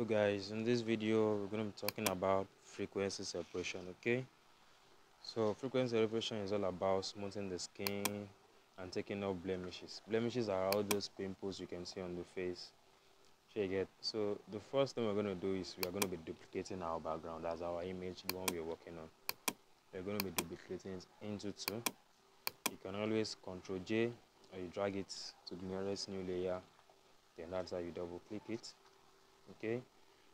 So guys, in this video we're going to be talking about frequency separation, okay? So frequency separation is all about smoothing the skin and taking off blemishes. Blemishes are all those pimples you can see on the face. Sure get. So the first thing we're going to do is we are going to be duplicating our background as our image, the one we're working on. We're going to be duplicating it into two. You can always Control J or you drag it to the nearest new layer. Then that's how you double click it okay?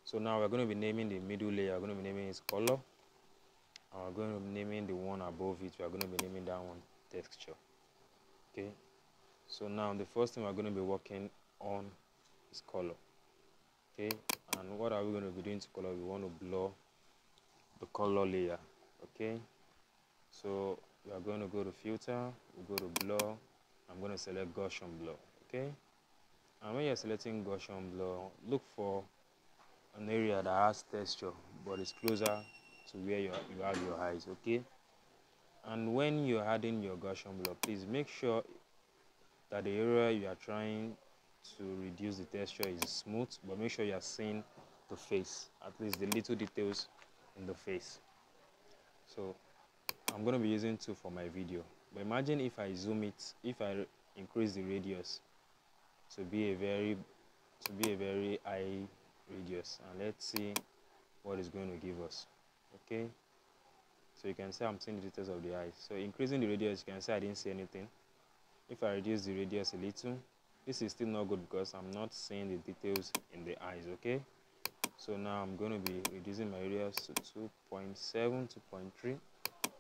So now we're going to be naming the middle layer we're going to be naming its color. And we're going to be naming the one above it we're going to be naming that one texture. Okay? So now the first thing we're going to be working on is color. Okay? And what are we going to be doing to color? We want to blur the color layer. Okay? So we are going to go to filter we go to blur i'm going to select gaussian blur. Okay and when you're selecting Gaussian blur look for an area that has texture but is closer to where you, have your eyes okay? And when you're adding your Gaussian blur please make sure that the area you are trying to reduce the texture is smooth but make sure you are seeing the face at least the little details in the face. So I'm going to be using two for my video. But imagine if I zoom it if I increase the radius to be a very to be a very high radius. And let's see what it's going to give us. Okay? So you can see i'm seeing the details of the eyes so increasing the radius you can see i didn't see anything. If i reduce the radius a little this is still not good because i'm not seeing the details in the eyes okay? So now i'm going to be reducing my radius to 2.7 2.3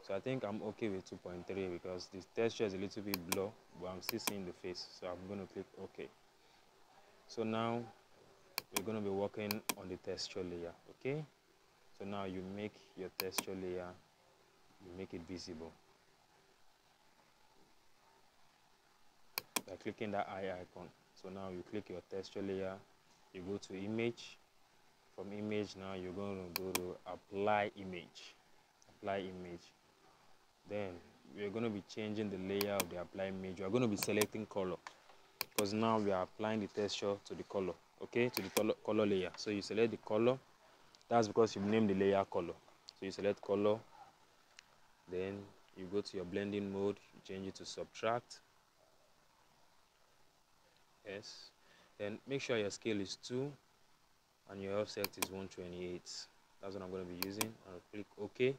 so i think i'm okay with 2.3 because the texture is a little bit blur but i'm still seeing the face. So i'm going to click ok so now we're going to be working on the texture layer okay? So now you make your texture layer you make it visible. By clicking that eye icon. So now you click your texture layer you go to image. From image now you're going to go to apply image. Apply image then we're going to be changing the layer of the apply image we're going to be selecting color because now we are applying the texture to the color okay to the color, color layer. So you select the color that's because you've named the layer color. So you select color then you go to your blending mode you change it to subtract yes then make sure your scale is 2 and your offset is 128 that's what i'm going to be using. I'll click ok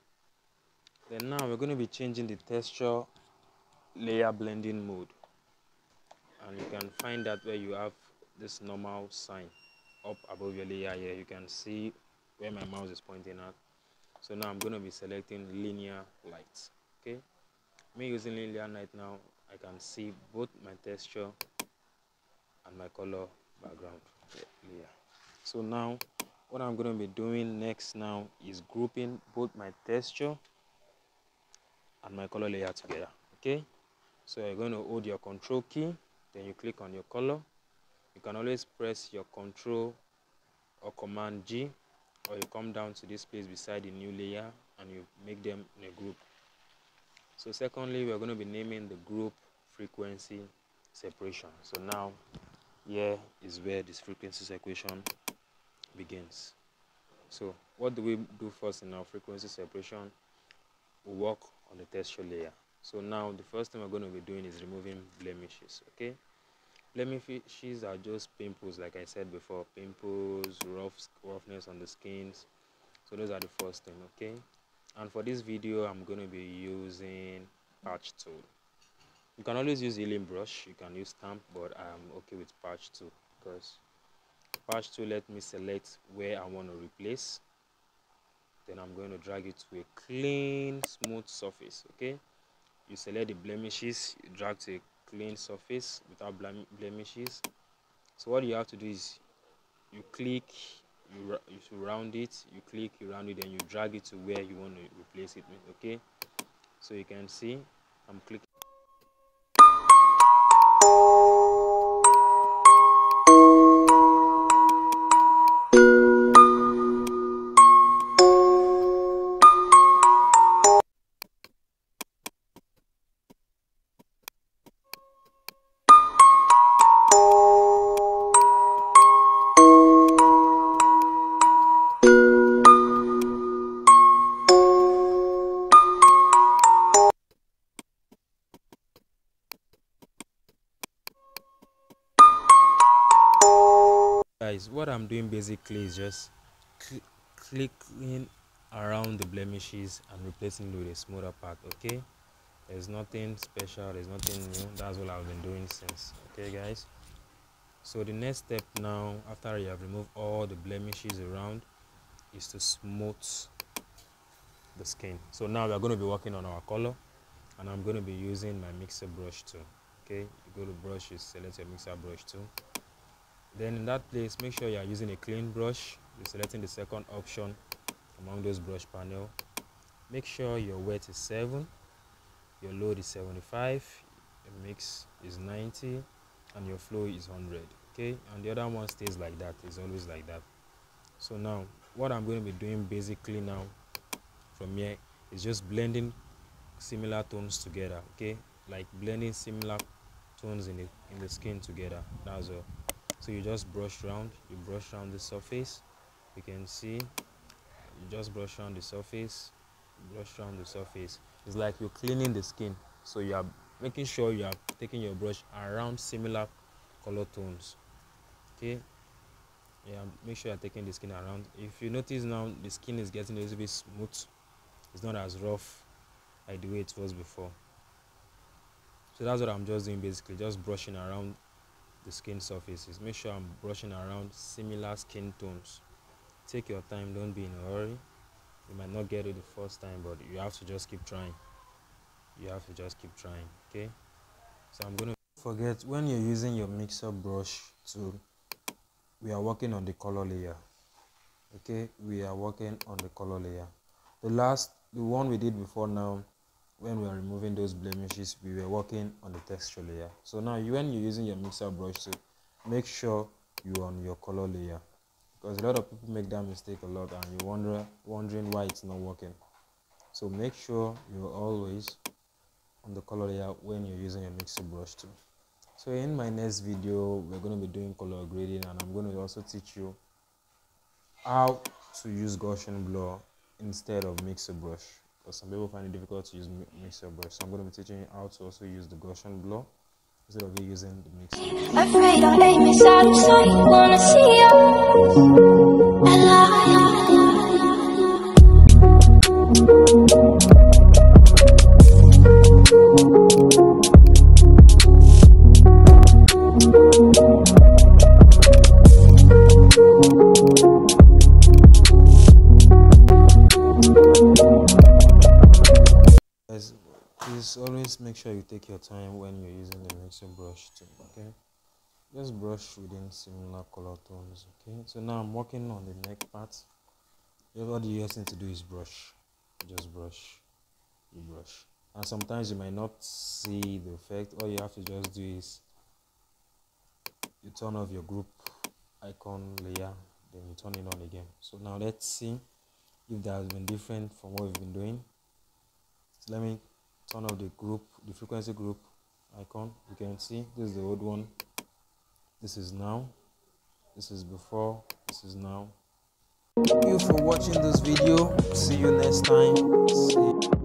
then now we're going to be changing the texture layer blending mode. And you can find that where you have this normal sign up above your layer here. You can see where my mouse is pointing at. So now i'm going to be selecting linear light okay? Me using linear light now i can see both my texture and my color background layer. So now what i'm going to be doing next now is grouping both my texture and my color layer together okay? So you're going to hold your control key then you click on your color. You can always press your control or command G or you come down to this place beside the new layer and you make them in a group. So secondly we're going to be naming the group frequency separation. So now here is where this frequency separation begins. So what do we do first in our frequency separation? We work on the texture layer so now the first thing we're going to be doing is removing blemishes okay? Blemishes are just pimples like i said before pimples rough roughness on the skins. So those are the first thing okay? And for this video i'm going to be using patch tool. You can always use healing brush you can use stamp but i'm okay with patch tool because patch tool let me select where i want to replace then i'm going to drag it to a clean smooth surface okay? You select the blemishes you drag to a clean surface without blemishes. So what you have to do is you click you, you round it you click you round it and you drag it to where you want to replace it with okay? So you can see i'm clicking what i'm doing basically is just cl clicking around the blemishes and replacing it with a smoother part okay? There's nothing special there's nothing new. That's what i've been doing since okay guys? So the next step now after you have removed all the blemishes around is to smooth the skin. So now we're going to be working on our color and i'm going to be using my mixer brush too okay? You go to brush select your mixer brush too then in that place make sure you are using a clean brush. You're selecting the second option among those brush panel. Make sure your weight is 7 your load is 75 your mix is 90 and your flow is 100 okay? And the other one stays like that it's always like that. So now what i'm going to be doing basically now from here is just blending similar tones together okay? Like blending similar tones in the in the skin together that's all so you just brush around you brush around the surface. You can see you just brush around the surface brush around the surface. It's like you're cleaning the skin. So you are making sure you are taking your brush around similar color tones. Okay? Yeah make sure you're taking the skin around. If you notice now the skin is getting a little bit smooth. It's not as rough like the way it was before. So that's what i'm just doing basically just brushing around the skin surfaces make sure i'm brushing around similar skin tones. Take your time don't be in a hurry. You might not get it the first time but you have to just keep trying. You have to just keep trying okay? So i'm gonna forget when you're using your mixer brush tool, we are working on the color layer okay? We are working on the color layer. The last the one we did before now when we are removing those blemishes we were working on the texture layer. So now you, when you're using your mixer brush to make sure you're on your color layer. Because a lot of people make that mistake a lot and you wonder wondering why it's not working. So make sure you're always on the color layer when you're using your mixer brush too. So in my next video we're going to be doing color grading and i'm going to also teach you how to use gaussian blur instead of mixer brush because some people find it difficult to use mixer brush so i'm going to be teaching you how to also use the gaussian blur instead of you using the mixer afraid i'll make me out of sight wanna see please always make sure you take your time when you're using the mixing brush too okay? Just brush within similar color tones okay? So now i'm working on the neck part. All you need to do is brush just brush you brush. And sometimes you might not see the effect. All you have to just do is you turn off your group icon layer then you turn it on again. So now let's see if that has been different from what we've been doing. So let me turn of the group the frequency group icon. You can see this is the old one. This is now. This is before. This is now. Thank you for watching this video. See you next time. See